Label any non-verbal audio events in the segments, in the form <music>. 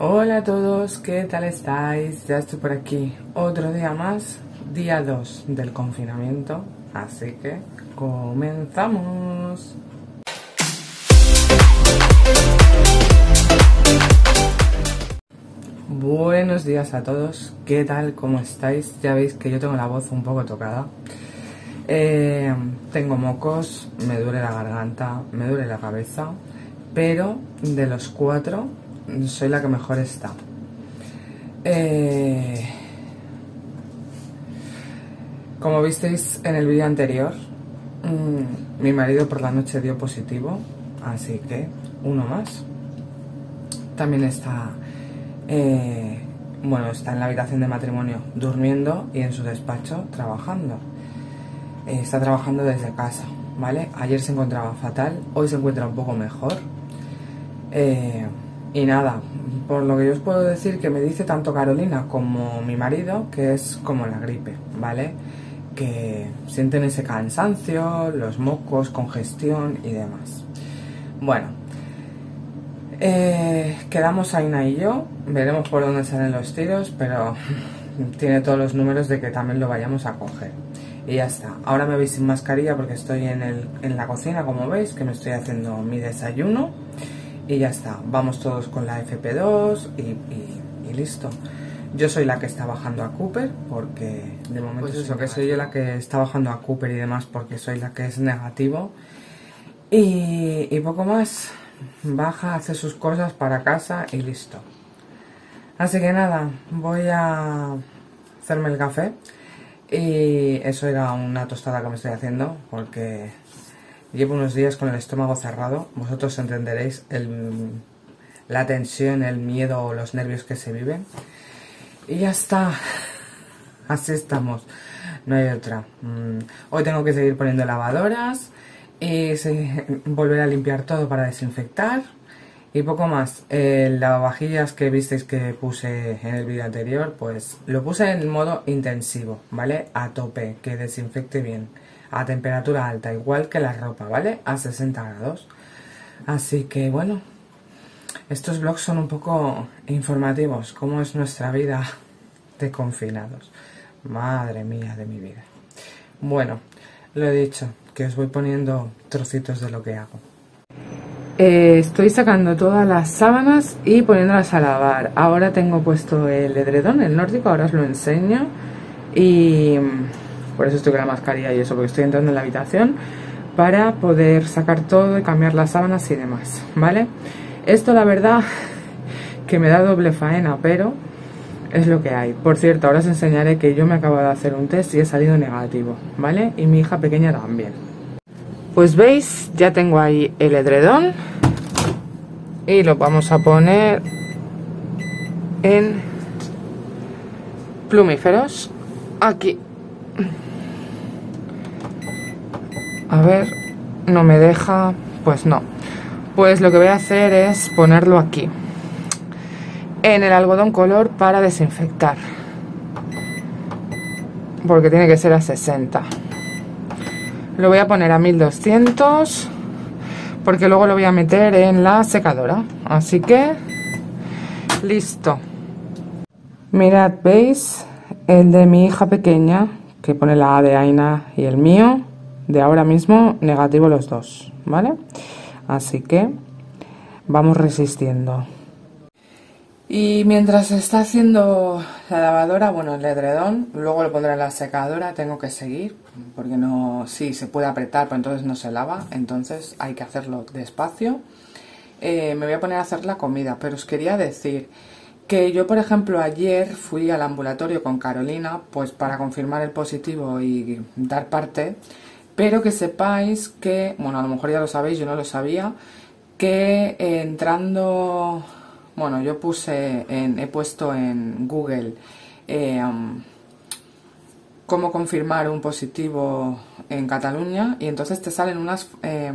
Hola a todos, ¿qué tal estáis? Ya estoy por aquí. Otro día más, día 2 del confinamiento. Así que comenzamos. Buenos días a todos, ¿qué tal? ¿Cómo estáis? Ya veis que yo tengo la voz un poco tocada. Eh, tengo mocos, me duele la garganta, me duele la cabeza, pero de los cuatro soy la que mejor está. Eh, como visteis en el vídeo anterior, mmm, mi marido por la noche dio positivo, así que uno más. También está, eh, bueno, está en la habitación de matrimonio durmiendo y en su despacho trabajando. Eh, está trabajando desde casa, ¿vale? Ayer se encontraba fatal, hoy se encuentra un poco mejor. Y nada, por lo que yo os puedo decir que me dice tanto Carolina como mi marido que es como la gripe, ¿vale? Que sienten ese cansancio, los mocos, congestión y demás. Bueno, eh, quedamos Aina y yo, veremos por dónde salen los tiros, pero <laughs> tiene todos los números de que también lo vayamos a coger. Y ya está. Ahora me veis sin mascarilla porque estoy en, el, en la cocina, como veis, que me estoy haciendo mi desayuno. Y ya está. Vamos todos con la FP2 y, y, y listo. Yo soy la que está bajando a Cooper porque de momento pues eso, que soy yo la que está bajando a Cooper y demás porque soy la que es negativo. Y, y poco más. Baja, hace sus cosas para casa y listo. Así que nada, voy a hacerme el café. Y eso era una tostada que me estoy haciendo porque llevo unos días con el estómago cerrado. Vosotros entenderéis el, la tensión, el miedo los nervios que se viven. Y ya está. <laughs> Así estamos. No hay otra. Mm, hoy tengo que seguir poniendo lavadoras y volver a limpiar todo para desinfectar y poco más. El lavavajillas que visteis que puse en el vídeo anterior, pues lo puse en modo intensivo, ¿vale? A tope, que desinfecte bien. A temperatura alta, igual que la ropa, ¿vale? A 60 grados. Así que bueno, estos vlogs son un poco informativos, cómo es nuestra vida de confinados. Madre mía de mi vida. Bueno, lo he dicho, que os voy poniendo trocitos de lo que hago. Eh, estoy sacando todas las sábanas y poniéndolas a lavar. Ahora tengo puesto el edredón, el nórdico, ahora os lo enseño. Y por eso estoy con la mascarilla y eso, porque estoy entrando en la habitación para poder sacar todo y cambiar las sábanas y demás, ¿vale? Esto la verdad <laughs> que me da doble faena, pero es lo que hay. Por cierto, ahora os enseñaré que yo me acabo de hacer un test y he salido negativo, ¿vale? Y mi hija pequeña también. Pues veis, ya tengo ahí el edredón y lo vamos a poner en plumíferos aquí. A ver, no me deja, pues no. Pues lo que voy a hacer es ponerlo aquí, en el algodón color para desinfectar, porque tiene que ser a 60. Lo voy a poner a 1200 porque luego lo voy a meter en la secadora. Así que, listo. Mirad, ¿veis? El de mi hija pequeña, que pone la A de Aina y el mío, de ahora mismo, negativo los dos, ¿vale? Así que vamos resistiendo. Y mientras se está haciendo la lavadora, bueno, el edredón, luego lo pondré en la secadora, tengo que seguir, porque no, sí, se puede apretar, pero entonces no se lava, entonces hay que hacerlo despacio. Eh, me voy a poner a hacer la comida, pero os quería decir que yo, por ejemplo, ayer fui al ambulatorio con Carolina, pues para confirmar el positivo y dar parte, pero que sepáis que, bueno, a lo mejor ya lo sabéis, yo no lo sabía, que eh, entrando bueno, yo puse, he puesto en Google eh, um, cómo confirmar un positivo en Cataluña y entonces te salen unas, eh,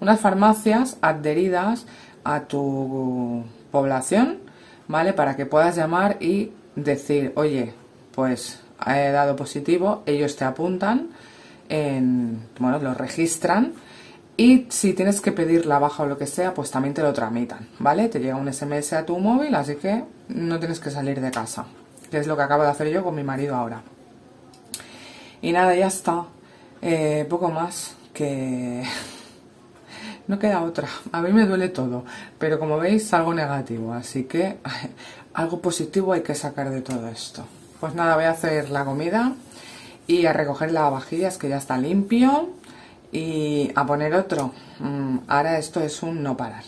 unas farmacias adheridas a tu población, ¿vale? Para que puedas llamar y decir, oye, pues he dado positivo, ellos te apuntan, en, bueno, lo registran Y si tienes que pedir la baja o lo que sea, pues también te lo tramitan, ¿vale? Te llega un SMS a tu móvil, así que no tienes que salir de casa, que es lo que acabo de hacer yo con mi marido ahora. Y nada, ya está. Eh, poco más que... <laughs> no queda otra. A mí me duele todo, pero como veis, algo negativo, así que <laughs> algo positivo hay que sacar de todo esto. Pues nada, voy a hacer la comida y a recoger lavavajillas que ya está limpio y a poner otro. Mm, ahora esto es un no parar.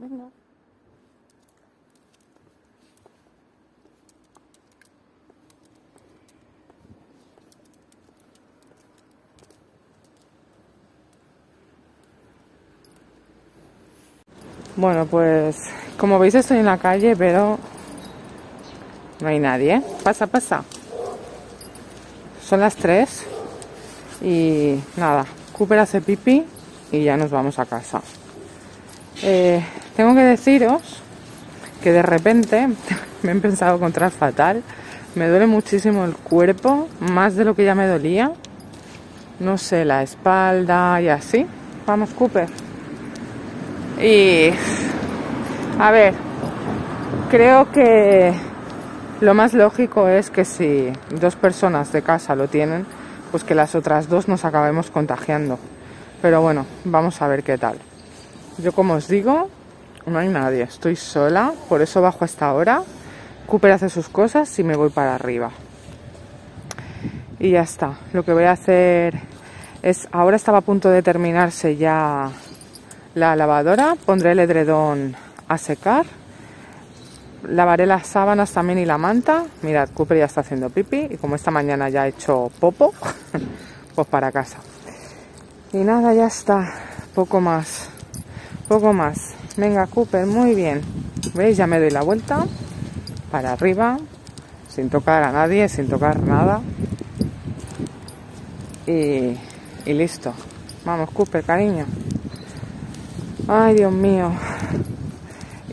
Venga. Bueno, pues como veis estoy en la calle, pero no hay nadie. Pasa, pasa. Son las 3 y nada, Cooper hace pipi y ya nos vamos a casa. Eh, tengo que deciros que de repente <laughs> me he empezado a encontrar fatal. Me duele muchísimo el cuerpo, más de lo que ya me dolía. No sé, la espalda y así. Vamos, Cooper. Y a ver, creo que lo más lógico es que si dos personas de casa lo tienen, pues que las otras dos nos acabemos contagiando. Pero bueno, vamos a ver qué tal. Yo como os digo, no hay nadie, estoy sola, por eso bajo hasta ahora. Cooper hace sus cosas y me voy para arriba. Y ya está. Lo que voy a hacer es, ahora estaba a punto de terminarse ya la lavadora, pondré el edredón a secar, lavaré las sábanas también y la manta. Mirad, Cooper ya está haciendo pipi y como esta mañana ya he hecho popo, <laughs> pues para casa. Y nada, ya está, poco más, poco más. Venga, Cooper, muy bien. ¿Veis? Ya me doy la vuelta para arriba, sin tocar a nadie, sin tocar nada. Y, y listo. Vamos, Cooper, cariño. Ay, Dios mío.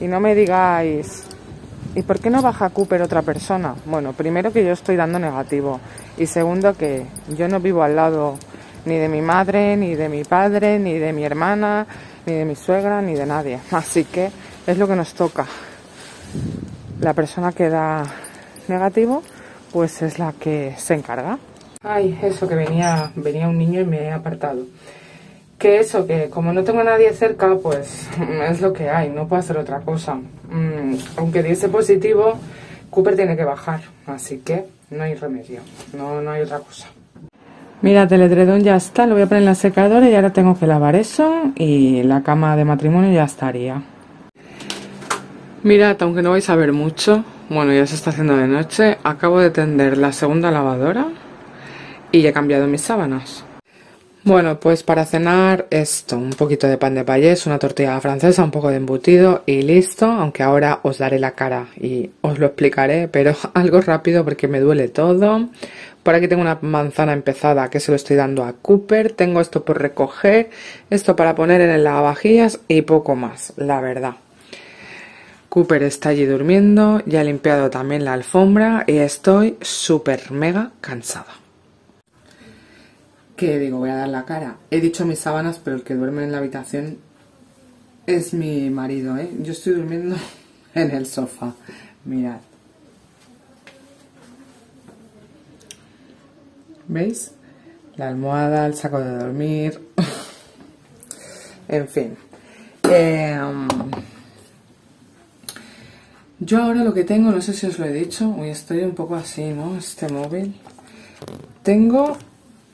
Y no me digáis, ¿y por qué no baja Cooper otra persona? Bueno, primero que yo estoy dando negativo. Y segundo que yo no vivo al lado ni de mi madre, ni de mi padre, ni de mi hermana, ni de mi suegra, ni de nadie. Así que es lo que nos toca. La persona que da negativo, pues es la que se encarga. Ay, eso que venía, venía un niño y me he apartado que eso, que como no tengo a nadie cerca, pues <laughs> es lo que hay, no puedo hacer otra cosa. Mm, aunque diese positivo, Cooper tiene que bajar, así que no hay remedio, no, no hay otra cosa. Mira, el edredón ya está, lo voy a poner en la secadora y ahora tengo que lavar eso y la cama de matrimonio ya estaría. Mirad, aunque no vais a ver mucho, bueno, ya se está haciendo de noche, acabo de tender la segunda lavadora y he cambiado mis sábanas. Bueno, pues para cenar esto, un poquito de pan de payés, una tortilla francesa, un poco de embutido y listo, aunque ahora os daré la cara y os lo explicaré, pero <laughs> algo rápido porque me duele todo. Por aquí tengo una manzana empezada que se lo estoy dando a Cooper, tengo esto por recoger, esto para poner en el lavavajillas y poco más, la verdad. Cooper está allí durmiendo, ya he limpiado también la alfombra y estoy súper mega cansada que digo, voy a dar la cara. He dicho mis sábanas, pero el que duerme en la habitación es mi marido, ¿eh? Yo estoy durmiendo <laughs> en el sofá. Mirad. ¿Veis? La almohada, el saco de dormir. <laughs> en fin. Em, yo ahora lo que tengo, no sé si os lo he dicho, hoy estoy un poco así, ¿no? Este móvil. Tengo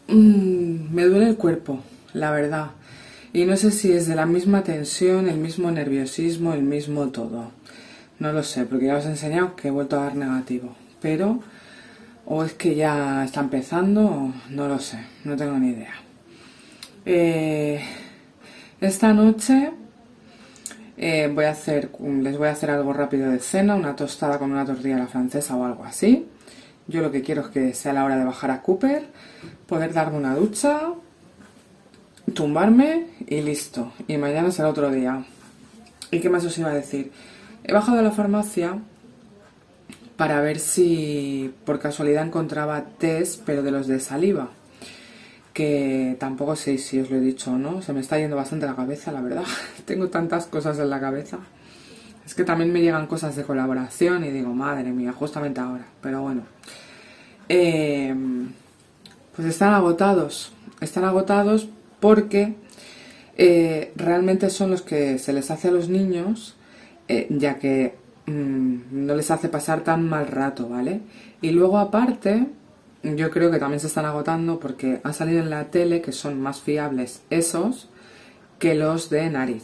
Mm, me duele el cuerpo, la verdad. Y no sé si es de la misma tensión, el mismo nerviosismo, el mismo todo. No lo sé, porque ya os he enseñado que he vuelto a dar negativo. Pero, o es que ya está empezando, no lo sé, no tengo ni idea. Eh, esta noche eh, voy a hacer, les voy a hacer algo rápido de cena, una tostada con una tortilla a la francesa o algo así. Yo lo que quiero es que sea la hora de bajar a Cooper, poder darme una ducha, tumbarme y listo. Y mañana será otro día. ¿Y qué más os iba a decir? He bajado a la farmacia para ver si por casualidad encontraba test, pero de los de saliva. Que tampoco sé si os lo he dicho o no. Se me está yendo bastante la cabeza, la verdad. <laughs> Tengo tantas cosas en la cabeza. Es que también me llegan cosas de colaboración y digo, madre mía, justamente ahora. Pero bueno. Eh, pues están agotados. Están agotados porque eh, realmente son los que se les hace a los niños, eh, ya que mm, no les hace pasar tan mal rato, ¿vale? Y luego aparte, yo creo que también se están agotando porque ha salido en la tele que son más fiables esos que los de nariz.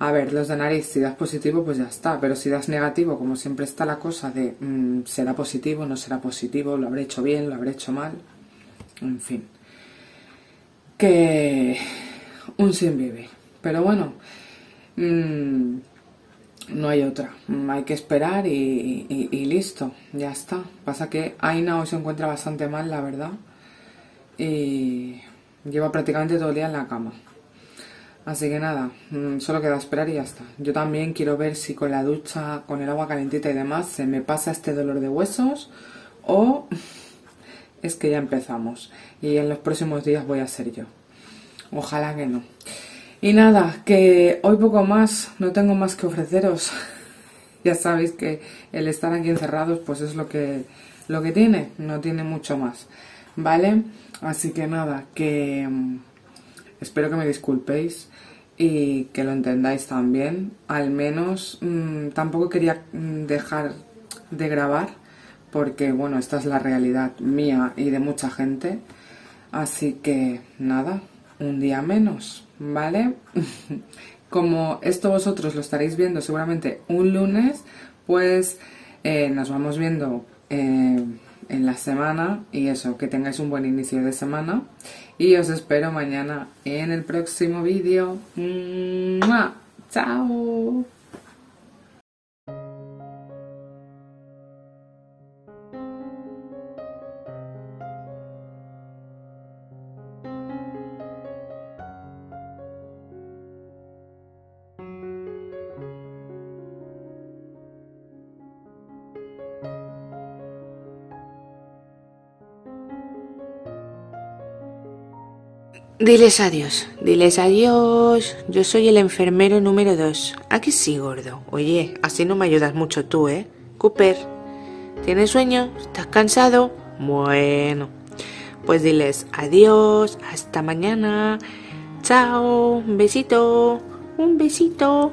A ver, los de nariz, si das positivo, pues ya está. Pero si das negativo, como siempre está la cosa de mm, será positivo, no será positivo, lo habré hecho bien, lo habré hecho mal. En fin. Que un sin vivir. Pero bueno, mm, no hay otra. Hay que esperar y, y, listo. Ya está. Pasa que Aina hoy se encuentra bastante mal, la verdad. Y lleva prácticamente todo el día en la cama. Así que nada, mm, solo queda esperar y ya está. Yo también quiero ver si con la ducha, con el agua calentita y demás, se me pasa este dolor de huesos o <laughs> es que ya empezamos. Y en los próximos días voy a ser yo. Ojalá que no. Y nada, que hoy poco más, no tengo más que ofreceros. <laughs> ya sabéis que el estar aquí encerrados pues es lo que, lo que tiene, no tiene mucho más. ¿Vale? Así que nada, que mm, espero que me disculpéis y que lo entendáis también. Al menos mm, tampoco quería mm, dejar de grabar porque, bueno, esta es la realidad mía y de mucha gente. Así que nada, un día menos, ¿vale? <laughs> Como esto vosotros lo estaréis viendo seguramente un lunes, pues eh, nos vamos viendo eh, en la semana y eso, que tengáis un buen inicio de semana y os espero mañana en el próximo vídeo. ¡Chao! Diles adiós, diles adiós. Yo soy el enfermero número dos. Aquí sí, gordo. Oye, así no me ayudas mucho tú, ¿eh? Cooper, ¿tienes sueño? ¿Estás cansado? Bueno, pues diles adiós, hasta mañana. Chao, un besito, un besito.